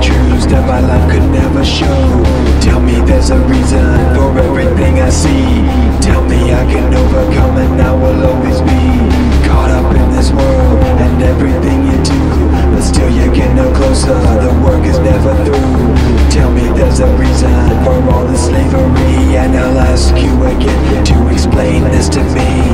truths that my life could never show. Tell me there's a reason for everything I see. Tell me I can overcome and I will always be Caught up in this world and everything you do. But still you're getting no closer, the work is never through. Tell me there's a reason for all the slavery. And I'll ask you again to explain this to me.